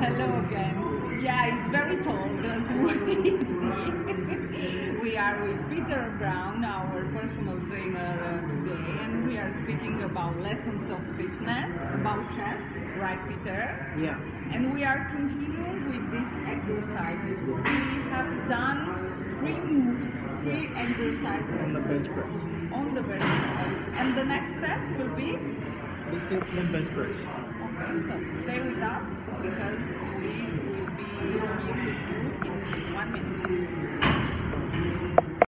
Hello again. Yeah, it's very tall, as we see. we are with Peter Brown, our personal trainer uh, today, and we are speaking about lessons of fitness, about chest, right, Peter? Yeah. And we are continuing with these exercises. We have done three moves, three exercises On the bench press. on the bench press. And the next step will be one bench press. Okay, so stay with because we will be here in one minute.